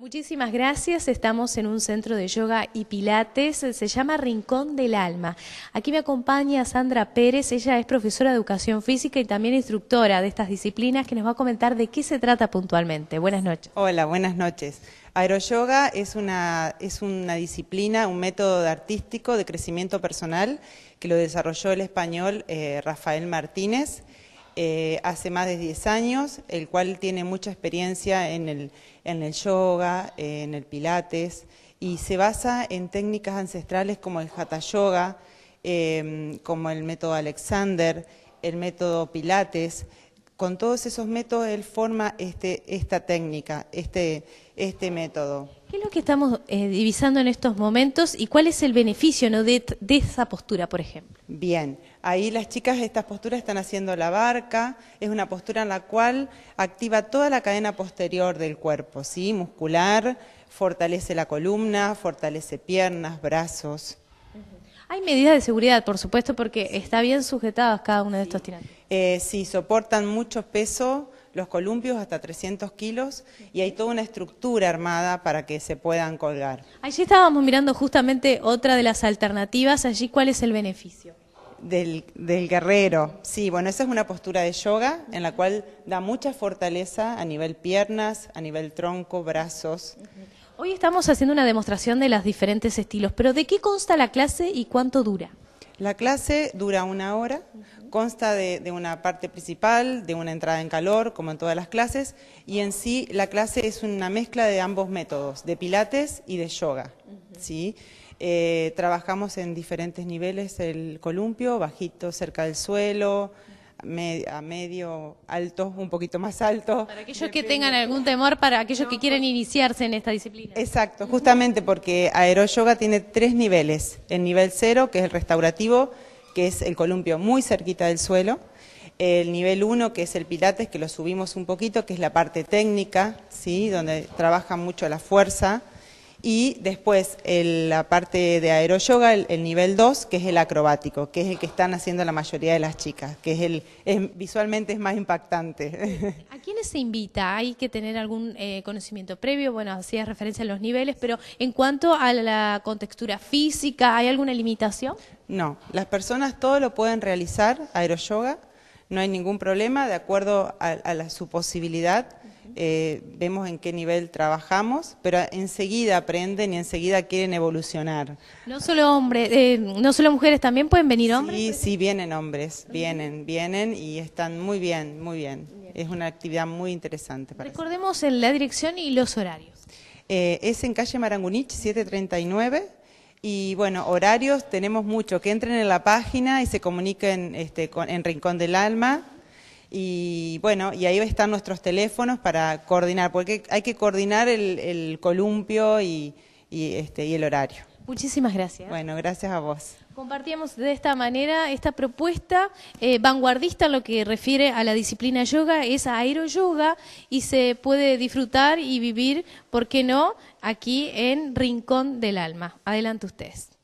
Muchísimas gracias. Estamos en un centro de yoga y pilates. Se llama Rincón del Alma. Aquí me acompaña Sandra Pérez. Ella es profesora de educación física y también instructora de estas disciplinas que nos va a comentar de qué se trata puntualmente. Buenas noches. Hola, buenas noches. Aeroyoga es una, es una disciplina, un método artístico de crecimiento personal que lo desarrolló el español eh, Rafael Martínez eh, hace más de 10 años, el cual tiene mucha experiencia en el, en el yoga, en el pilates, y se basa en técnicas ancestrales como el hatha yoga, em, como el método Alexander, el método pilates. Con todos esos métodos él forma este, esta técnica, este, este método. ¿Qué es lo que estamos eh, divisando en estos momentos y cuál es el beneficio ¿no? de, de, esa postura, por ejemplo? Bien, ahí las chicas estas posturas están haciendo la barca, es una postura en la cual activa toda la cadena posterior del cuerpo, ¿sí? muscular, fortalece la columna, fortalece piernas, brazos. Hay medidas de seguridad, por supuesto, porque está bien sujetadas cada uno de estos tirantes. Eh, sí, soportan mucho peso los columpios hasta 300 kilos y hay toda una estructura armada para que se puedan colgar. Allí estábamos mirando justamente otra de las alternativas, allí cuál es el beneficio. Del, del, guerrero. Sí, bueno, esa es una postura de yoga en la cual da mucha fortaleza a nivel piernas, a nivel tronco, brazos. Hoy estamos haciendo una demostración de los diferentes estilos, pero ¿de qué consta la clase y cuánto dura? La clase dura una hora, consta de, de, una parte principal, de una entrada en calor, como en todas las clases, y en sí la clase es una mezcla de ambos métodos, de pilates y de yoga. ¿sí? Eh, trabajamos en diferentes niveles, el columpio, bajito, cerca del suelo, a medio, alto, un poquito más alto. Para aquellos que tengan algún temor, para aquellos que quieren iniciarse en esta disciplina. Exacto, justamente porque aeroyoga tiene tres niveles. El nivel cero, que es el restaurativo, que es el columpio muy cerquita del suelo. El nivel uno, que es el pilates, que lo subimos un poquito, que es la parte técnica, ¿sí? donde trabaja mucho la fuerza y después el, la parte de aeroyoga, el, el nivel 2, que es el acrobático, que es el que están haciendo la mayoría de las chicas, que es el es, visualmente es más impactante. ¿A quiénes se invita? ¿Hay que tener algún eh, conocimiento previo? Bueno, hacías referencia a los niveles, pero en cuanto a la contextura física, ¿hay alguna limitación? No, las personas todo lo pueden realizar, aeroyoga, no hay ningún problema, de acuerdo a, a la, su posibilidad eh, vemos en qué nivel trabajamos, pero enseguida aprenden y enseguida quieren evolucionar. No solo hombres, eh, no solo mujeres, también pueden venir hombres. Sí, sí, vienen hombres, vienen, vienen y están muy bien, muy bien. Es una actividad muy interesante. Para Recordemos la dirección y los horarios. Eh, es en calle Marangunich 739. Y bueno, horarios tenemos mucho, que entren en la página y se comuniquen este, con, en Rincón del Alma, y bueno, y ahí están nuestros teléfonos para coordinar, porque hay que coordinar el, el columpio y, y, este, y el horario. Muchísimas gracias. Bueno, gracias a vos. Compartíamos de esta manera esta propuesta eh, vanguardista en lo que refiere a la disciplina yoga, es aeroyoga y se puede disfrutar y vivir, ¿por qué no?, aquí en Rincón del Alma. Adelante ustedes.